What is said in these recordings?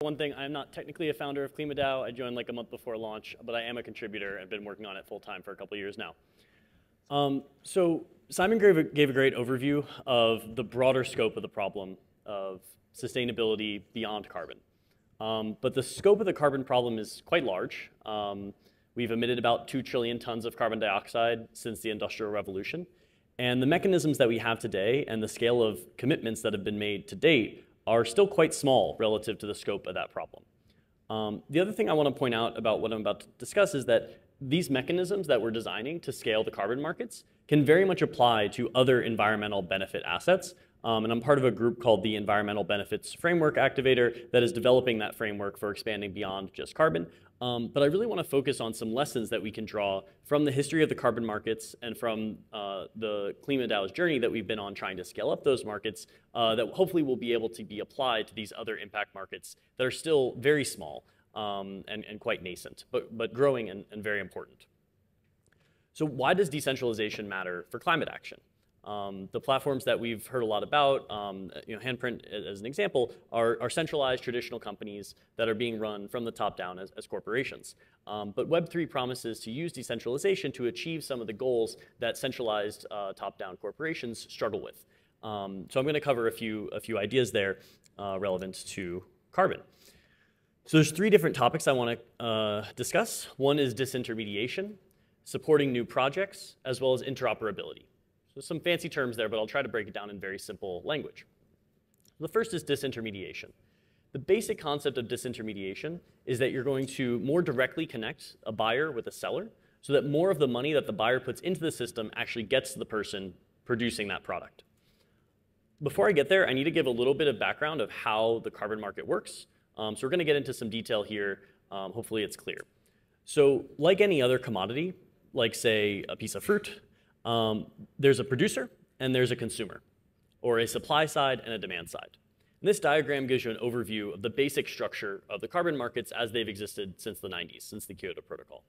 One thing, I'm not technically a founder of KlimaDAO. I joined like a month before launch, but I am a contributor and been working on it full time for a couple years now. Um, so Simon gave a, gave a great overview of the broader scope of the problem of sustainability beyond carbon. Um, but the scope of the carbon problem is quite large. Um, we've emitted about 2 trillion tons of carbon dioxide since the Industrial Revolution. And the mechanisms that we have today and the scale of commitments that have been made to date are still quite small relative to the scope of that problem. Um, the other thing I want to point out about what I'm about to discuss is that these mechanisms that we're designing to scale the carbon markets can very much apply to other environmental benefit assets. Um, and I'm part of a group called the Environmental Benefits Framework Activator that is developing that framework for expanding beyond just carbon. Um, but I really want to focus on some lessons that we can draw from the history of the carbon markets and from uh, the KlimaDAO's journey that we've been on trying to scale up those markets uh, that hopefully will be able to be applied to these other impact markets that are still very small um, and, and, quite nascent, but, but growing and, and very important. So why does decentralization matter for climate action? Um, the platforms that we've heard a lot about, um, you know, Handprint as an example, are, are, centralized traditional companies that are being run from the top down as, as corporations. Um, but Web3 promises to use decentralization to achieve some of the goals that centralized uh, top-down corporations struggle with. Um, so I'm going to cover a few, a few ideas there uh, relevant to carbon. So there's three different topics I want to uh, discuss. One is disintermediation, supporting new projects, as well as interoperability. So some fancy terms there, but I'll try to break it down in very simple language. The first is disintermediation. The basic concept of disintermediation is that you're going to more directly connect a buyer with a seller so that more of the money that the buyer puts into the system actually gets to the person producing that product. Before I get there, I need to give a little bit of background of how the carbon market works. Um, so we're going to get into some detail here. Um, hopefully it's clear. So like any other commodity, like say a piece of fruit, um, there's a producer and there's a consumer, or a supply side and a demand side. And this diagram gives you an overview of the basic structure of the carbon markets as they've existed since the 90s, since the Kyoto Protocol.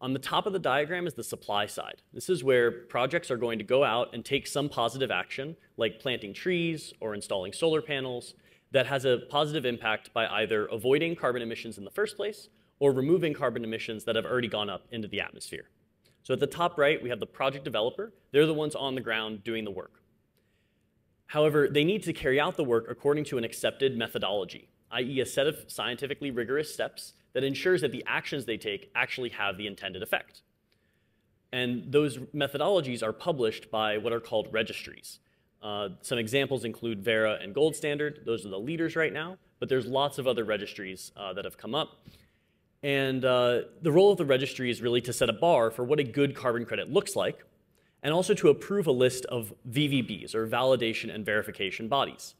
On the top of the diagram is the supply side. This is where projects are going to go out and take some positive action, like planting trees or installing solar panels, that has a positive impact by either avoiding carbon emissions in the first place or removing carbon emissions that have already gone up into the atmosphere. So at the top right, we have the project developer. They're the ones on the ground doing the work. However, they need to carry out the work according to an accepted methodology, i.e. a set of scientifically rigorous steps that ensures that the actions they take actually have the intended effect. And those methodologies are published by what are called registries. Uh, some examples include Verra and Gold Standard. Those are the leaders right now, but there's lots of other registries uh, that have come up. And uh, the role of the registry is really to set a bar for what a good carbon credit looks like, and also to approve a list of VVBs, or validation and verification bodies.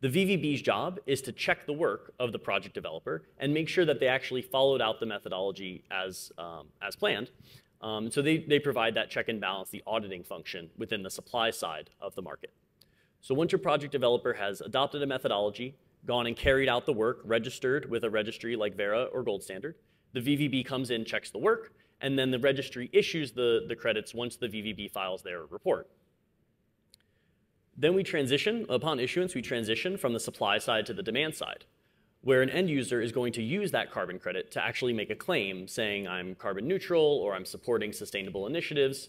The VVB's job is to check the work of the project developer and make sure that they actually followed out the methodology as, um, as planned. Um, so they, they provide that check and balance, the auditing function within the supply side of the market. So once your project developer has adopted a methodology, gone and carried out the work, registered with a registry like Verra or Gold Standard. The VVB comes in, checks the work, and then the registry issues the, the credits once the VVB files their report. Then we transition, upon issuance, we transition from the supply side to the demand side, where an end user is going to use that carbon credit to actually make a claim saying I'm carbon neutral or I'm supporting sustainable initiatives.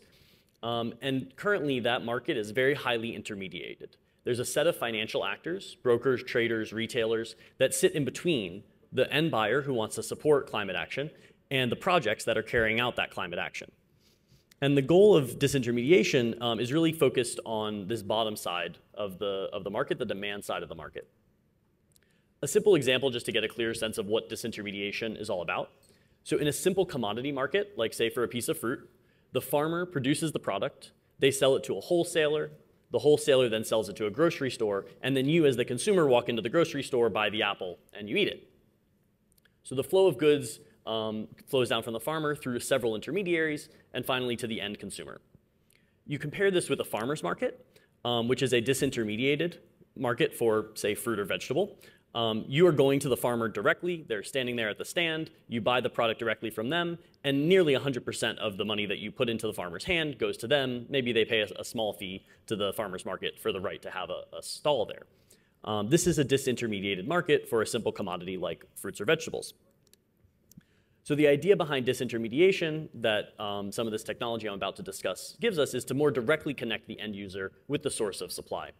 Um, and currently that market is very highly intermediated. There's a set of financial actors, brokers, traders, retailers, that sit in between the end buyer who wants to support climate action and the projects that are carrying out that climate action. And the goal of disintermediation um, is really focused on this bottom side of the, of the market, the demand side of the market. A simple example just to get a clear sense of what disintermediation is all about. So in a simple commodity market, like say for a piece of fruit, the farmer produces the product, they sell it to a wholesaler, the wholesaler then sells it to a grocery store, and then you as the consumer walk into the grocery store, buy the apple, and you eat it. So the flow of goods um, flows down from the farmer through several intermediaries, and finally to the end consumer. You compare this with a farmer's market, um, which is a disintermediated market for, say, fruit or vegetable. Um, you are going to the farmer directly. They're standing there at the stand. You buy the product directly from them, and nearly 100% of the money that you put into the farmer's hand goes to them. Maybe they pay a, a small fee to the farmer's market for the right to have a, a stall there. Um, this is a disintermediated market for a simple commodity like fruits or vegetables. So the idea behind disintermediation that um, some of this technology I'm about to discuss gives us is to more directly connect the end user with the source of supply.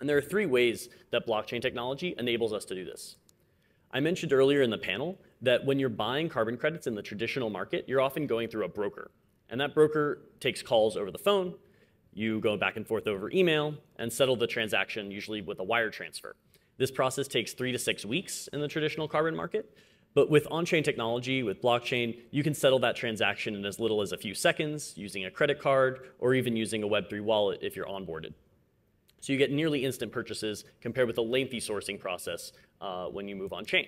And there are three ways that blockchain technology enables us to do this. I mentioned earlier in the panel that when you're buying carbon credits in the traditional market, you're often going through a broker. And that broker takes calls over the phone, you go back and forth over email, and settle the transaction usually with a wire transfer. This process takes three to six weeks in the traditional carbon market, but with on-chain technology, with blockchain, you can settle that transaction in as little as a few seconds using a credit card or even using a Web3 wallet if you're onboarded. So you get nearly instant purchases compared with a lengthy sourcing process uh, when you move on-chain.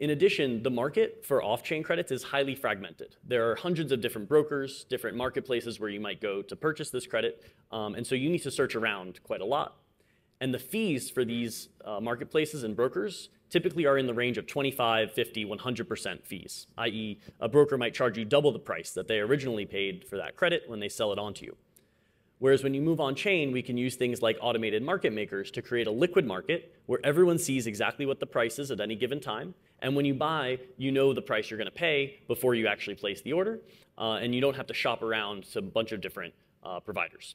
In addition, the market for off-chain credits is highly fragmented. There are hundreds of different brokers, different marketplaces where you might go to purchase this credit, um, and so you need to search around quite a lot. And the fees for these uh, marketplaces and brokers typically are in the range of 25, 50, 100% fees, i.e. a broker might charge you double the price that they originally paid for that credit when they sell it on to you. Whereas when you move on chain, we can use things like automated market makers to create a liquid market where everyone sees exactly what the price is at any given time. And when you buy, you know the price you're going to pay before you actually place the order. Uh, and you don't have to shop around to a bunch of different uh, providers.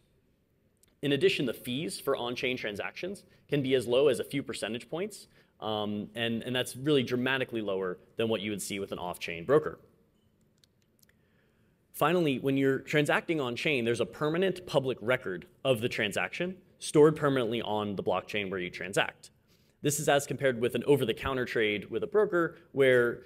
In addition, the fees for on-chain transactions can be as low as a few percentage points, um, and, and that's really dramatically lower than what you would see with an off-chain broker. Finally, when you're transacting on chain, there's a permanent public record of the transaction stored permanently on the blockchain where you transact. This is as compared with an over-the-counter trade with a broker where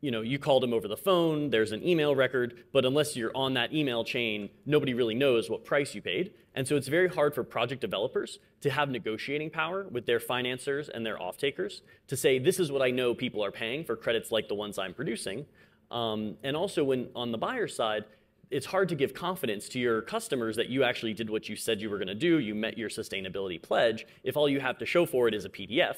you know, you called him over the phone, there's an email record, but unless you're on that email chain, nobody really knows what price you paid. And so it's very hard for project developers to have negotiating power with their financiers and their off-takers to say, this is what I know people are paying for credits like the ones I'm producing. Um, and also when on the buyer side, it's hard to give confidence to your customers that you actually did what you said you were going to do, you met your sustainability pledge, if all you have to show for it is a PDF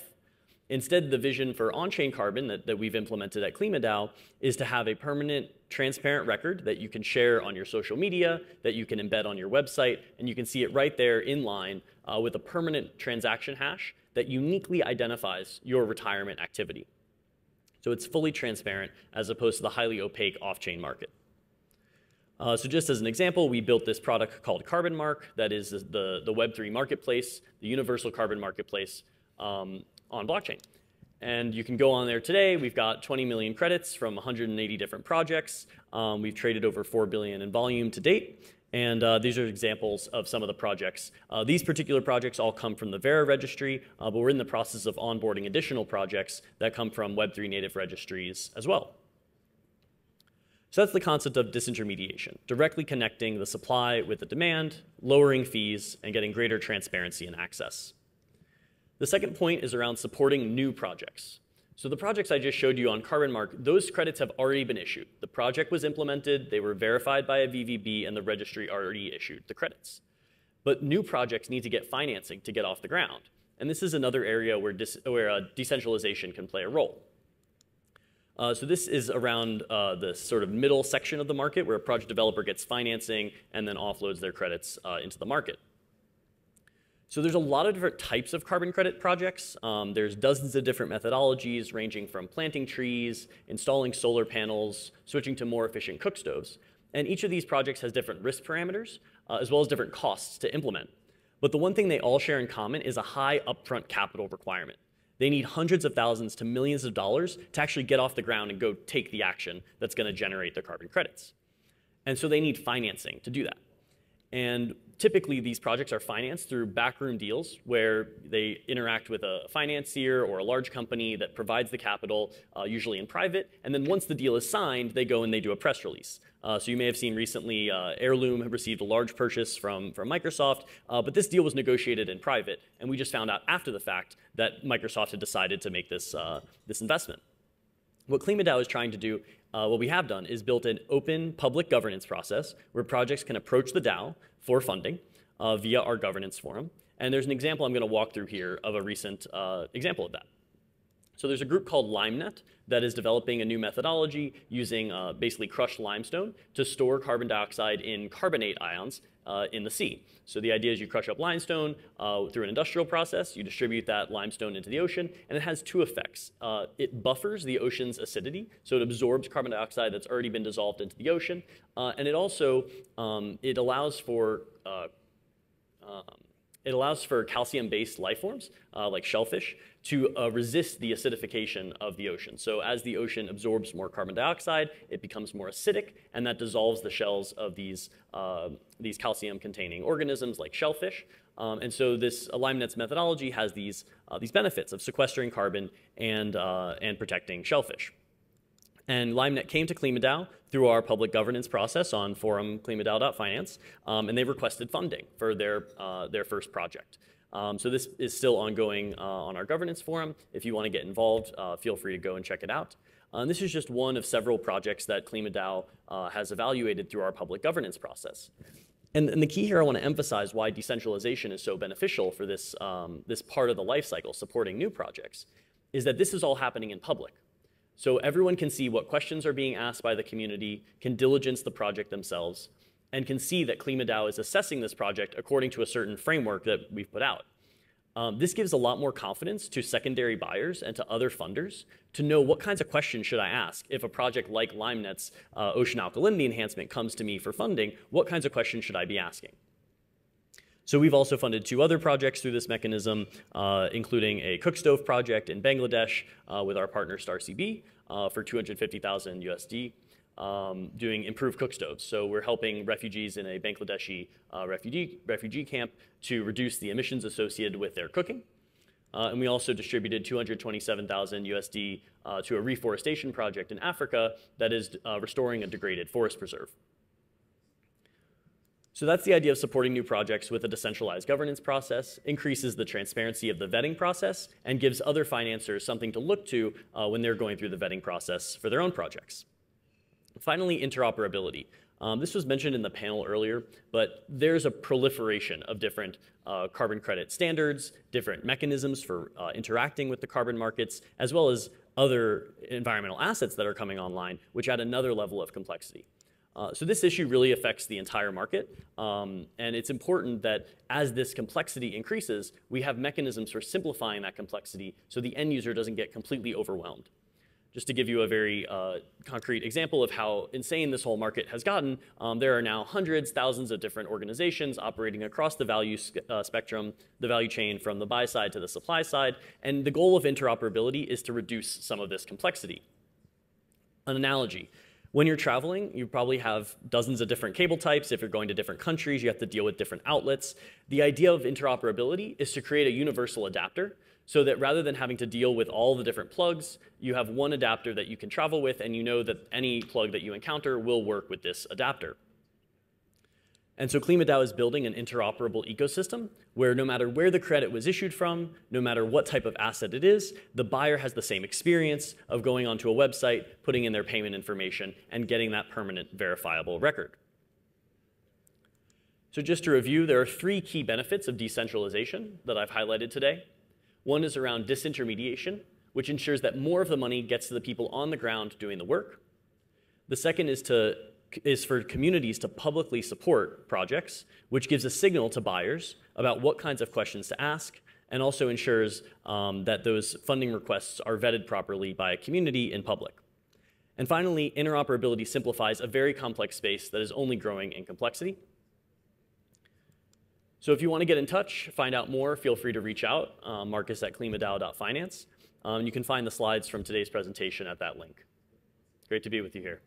Instead, the vision for on-chain carbon that, that we've implemented at KlimaDAO is to have a permanent, transparent record that you can share on your social media, that you can embed on your website, and you can see it right there in line uh, with a permanent transaction hash that uniquely identifies your retirement activity. So it's fully transparent as opposed to the highly opaque off-chain market. Uh, so just as an example, we built this product called Carbonmark that is the, the Web3 marketplace, the universal carbon marketplace. Um, on blockchain. And you can go on there today. We've got 20 million credits from 180 different projects. Um, we've traded over 4 billion in volume to date. And uh, these are examples of some of the projects. Uh, these particular projects all come from the Verra registry, uh, but we're in the process of onboarding additional projects that come from Web3 native registries as well. So that's the concept of disintermediation, directly connecting the supply with the demand, lowering fees, and getting greater transparency and access. The second point is around supporting new projects. So the projects I just showed you on Carbonmark, those credits have already been issued. The project was implemented, they were verified by a VVB, and the registry already issued the credits. But new projects need to get financing to get off the ground. And this is another area where, where uh, decentralization can play a role. Uh, so this is around uh, the sort of middle section of the market where a project developer gets financing and then offloads their credits uh, into the market. So there's a lot of different types of carbon credit projects. Um, there's dozens of different methodologies ranging from planting trees, installing solar panels, switching to more efficient cook stoves. And each of these projects has different risk parameters, uh, as well as different costs to implement. But the one thing they all share in common is a high upfront capital requirement. They need hundreds of thousands to millions of dollars to actually get off the ground and go take the action that's going to generate the carbon credits. And so they need financing to do that. And typically these projects are financed through backroom deals where they interact with a financier or a large company that provides the capital, uh, usually in private. And then once the deal is signed, they go and they do a press release. Uh, so you may have seen recently uh, Heirloom received a large purchase from, from Microsoft, uh, but this deal was negotiated in private. And we just found out after the fact that Microsoft had decided to make this, uh, this investment. What KlimaDAO is trying to do uh, what we have done is built an open public governance process where projects can approach the DAO for funding uh, via our governance forum. And there's an example I'm going to walk through here of a recent uh, example of that. So there's a group called LimeNet that is developing a new methodology using uh, basically crushed limestone to store carbon dioxide in carbonate ions uh, in the sea. So the idea is you crush up limestone uh, through an industrial process, you distribute that limestone into the ocean, and it has two effects. Uh, it buffers the ocean's acidity, so it absorbs carbon dioxide that's already been dissolved into the ocean, uh, and it also um, it allows for uh, um, it allows for calcium-based life forms, uh, like shellfish, to uh, resist the acidification of the ocean. So as the ocean absorbs more carbon dioxide, it becomes more acidic, and that dissolves the shells of these, uh, these calcium-containing organisms like shellfish. Um, and so this LimeNet's methodology has these, uh, these benefits of sequestering carbon and, uh, and protecting shellfish. And LimeNet came to KlimaDAO through our public governance process on forum klimadao.finance, um, and they requested funding for their, uh, their first project. Um, so this is still ongoing uh, on our governance forum. If you want to get involved, uh, feel free to go and check it out. Uh, this is just one of several projects that KlimaDAO uh, has evaluated through our public governance process. And, and, the key here, I want to emphasize why decentralization is so beneficial for this, um, this part of the life cycle, supporting new projects, is that this is all happening in public. So everyone can see what questions are being asked by the community, can diligence the project themselves, and can see that KlimaDAO is assessing this project according to a certain framework that we've put out. Um, this gives a lot more confidence to secondary buyers and to other funders to know what kinds of questions should I ask if a project like LimeNet's uh, ocean alkalinity enhancement comes to me for funding, what kinds of questions should I be asking? So we've also funded two other projects through this mechanism, uh, including a cook stove project in Bangladesh uh, with our partner StarCB uh, for 250,000 USD. Um, doing improved cook stoves. So we're helping refugees in a Bangladeshi uh, refugee, refugee camp to reduce the emissions associated with their cooking. Uh, and we also distributed 227,000 USD uh, to a reforestation project in Africa that is uh, restoring a degraded forest preserve. So that's the idea of supporting new projects with a decentralized governance process, increases the transparency of the vetting process, and gives other financiers something to look to uh, when they're going through the vetting process for their own projects. Finally, interoperability. Um, this was mentioned in the panel earlier, but there's a proliferation of different uh, carbon credit standards, different mechanisms for uh, interacting with the carbon markets, as well as other environmental assets that are coming online, which add another level of complexity. Uh, so this issue really affects the entire market, um, and it's important that as this complexity increases, we have mechanisms for simplifying that complexity so the end user doesn't get completely overwhelmed. Just to give you a very uh, concrete example of how insane this whole market has gotten, um, there are now hundreds, thousands of different organizations operating across the value uh, spectrum, the value chain from the buy side to the supply side, and the goal of interoperability is to reduce some of this complexity. An analogy, when you're traveling, you probably have dozens of different cable types. If you're going to different countries, you have to deal with different outlets. The idea of interoperability is to create a universal adapter so that rather than having to deal with all the different plugs, you have one adapter that you can travel with and you know that any plug that you encounter will work with this adapter. And so KlimaDAO is building an interoperable ecosystem where no matter where the credit was issued from, no matter what type of asset it is, the buyer has the same experience of going onto a website, putting in their payment information, and getting that permanent verifiable record. So just to review, there are three key benefits of decentralization that I've highlighted today. One is around disintermediation, which ensures that more of the money gets to the people on the ground doing the work. The second is to is for communities to publicly support projects, which gives a signal to buyers about what kinds of questions to ask, and also ensures um, that those funding requests are vetted properly by a community in public. And finally, interoperability simplifies a very complex space that is only growing in complexity. So if you want to get in touch, find out more, feel free to reach out, uh, marcus at klimadao.finance. Um, you can find the slides from today's presentation at that link. Great to be with you here.